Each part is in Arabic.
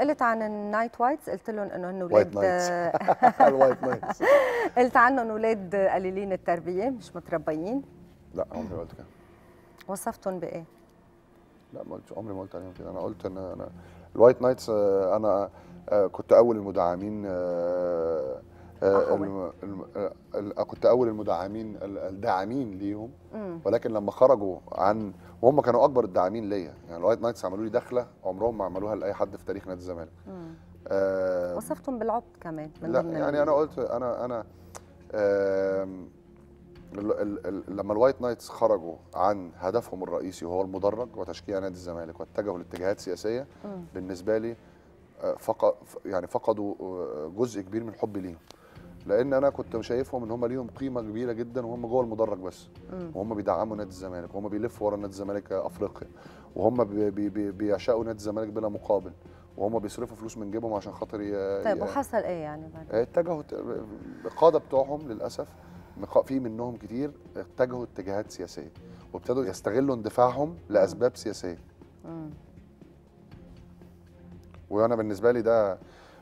قلت عن النايت وايتس قلت لهم إنه هن وايت أولاد الوايت نايتس قلت عنهم أولاد قليلين التربية مش متربيين لا عمري ما قلت كده وصفتهم بإيه؟ لا ما قلتش عمري ما قلت عليهم كده أنا قلت إن أنا الوايت نايتس آه، أنا آه، كنت أول المدعمين آه،. الم- الم- آه، كنت أول المدعمين ال- الداعمين ليهم. ولكن لما خرجوا عن وهم كانوا أكبر الداعمين ليا يعني الوايت نايتس عملوا لي دخلة عمرهم ما عملوها لأي حد في تاريخ نادي الزمالك. آه، وصفتهم بالعبط كمان من لا يعني أنا قلت أنا أنا ال- لما الوايت نايتس خرجوا عن هدفهم الرئيسي وهو المدرج وتشجيع نادي الزمالك واتجهوا لاتجاهات سياسية. بالنسبة لي آه، فقد يعني فقدوا آه، جزء كبير من حبي ليهم لأن أنا كنت شايفهم ان هم ليهم قيمة كبيرة جدا وهم جوه المدرج بس. وهم بيدعموا نادي الزمالك وهم بيلفوا ورا نادي الزمالك أفريقيا. وهم بي بي بي بيعشقوا نادي الزمالك بلا مقابل. وهم بيصرفوا فلوس من جيبهم عشان خاطر طيب وحصل إيه يعني بعد؟ اتجهوا ت- القاده بتوعهم للأسف في منهم كتير اتجهوا اتجاهات سياسية وابتدوا يستغلوا اندفاعهم لأسباب سياسية. مم. وأنا بالنسبة لي ده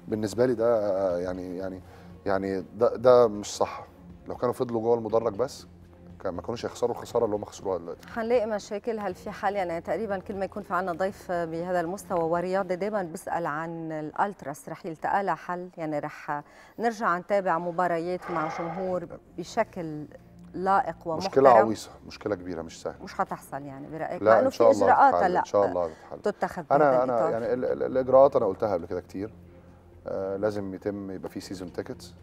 بالنسبة لي ده آه، يعني يعني يعني ده ده مش صح. لو كانوا فضلوا جوه المدرج بس كان ما كانوش هيخسروا الخسارة اللي هم خسروها دلوقتي. حنلاقي مشاكل. هل في حل؟ يعني تقريبا كل ما يكون في عنا ضيف بهذا المستوى ورياضي دائما بسال عن الألتراس. رح يلتقى لها حل؟ يعني رح نرجع نتابع مباريات مع جمهور بشكل لائق ومحترم. مشكلة عويصة مشكلة كبيرة مش سهلة. مش هتحصل يعني برأيك؟ لا إن شاء في الله إجراءات هتتحل، هلأ إن شاء الله هتتحل. أنا أنا. يعني ال- ال- الإجراءات أنا قلتها قبل كده كتير. لازم يتم يبقى في season tickets.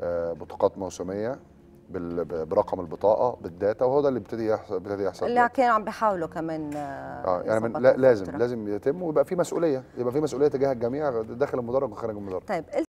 آه بطاقات موسمية برقم البطاقة بال data وهو ده اللي ابتدي يحصل ابتدي يحصل اللي. كانوا عم بيحاولوا كمان آه يعني من لا لازم. لازم يتم ويبقى في مسؤولية يبقى في مسؤولية تجاه الجميع داخل المدرج وخارج المدرج طيب